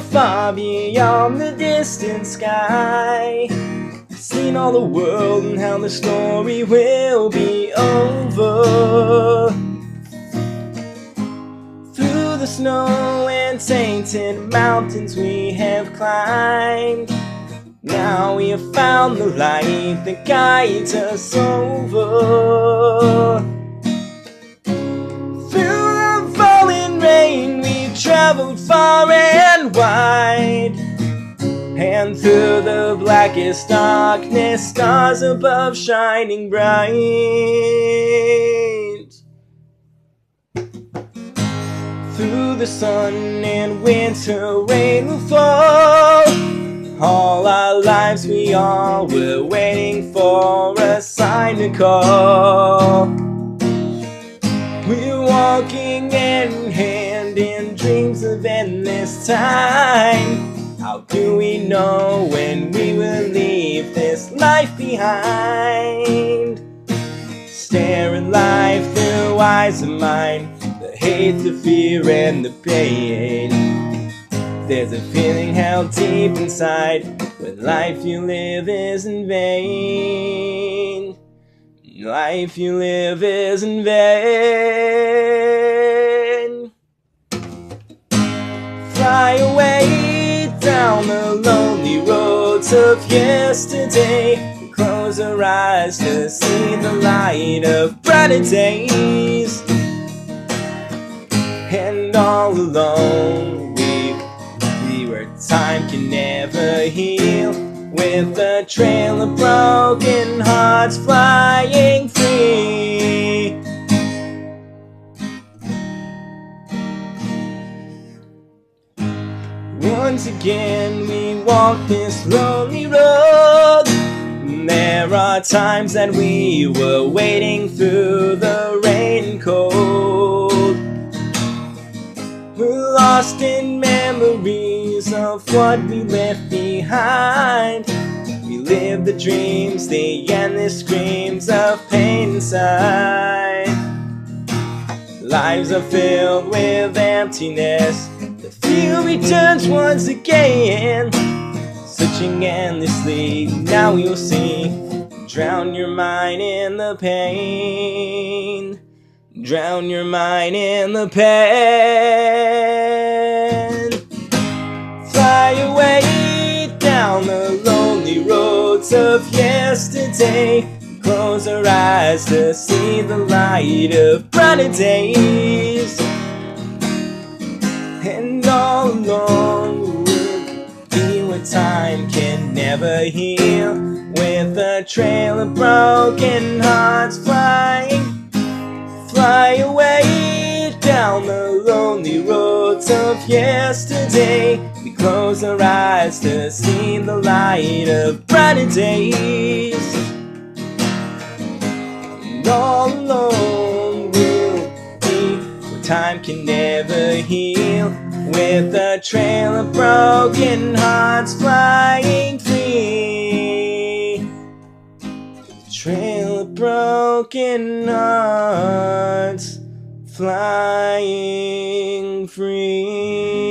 far beyond the distant sky. Seen all the world and how the story will be over. Through the snow and tainted mountains we have climbed. Now we have found the light that guides us over. Traveled far and wide. And through the blackest darkness, stars above shining bright. Through the sun and winter rain will fall. All our lives we all were waiting for a sign to call. We're walking in hand in dreams of endless time. How do we know when we will leave this life behind? Staring life through eyes of mine, the hate, the fear, and the pain. There's a feeling held deep inside when life you live is in vain. Life you live is in vain. Of yesterday. Close our eyes to see the light of brighter days. And all alone we be where time can never heal. With a trail of broken hearts flying free. Again, we walk this lonely road. There are times that we were waiting through the rain and cold. We're lost in memories of what we left behind. We live the dreams, the endless screams of pain inside. Lives are filled with emptiness. The returns once again. Searching endlessly, now you'll see. Drown your mind in the pain. Drown your mind in the pain. Fly away down the lonely roads of yesterday. Close our eyes to see the light of brighter days. Along we'll be where time can never heal. With a trail of broken hearts flying fly away down the lonely roads of yesterday. We close our eyes to see the light of brighter days. And all alone we'll be where time can never heal. With a trail of broken hearts flying free trail of broken hearts flying free.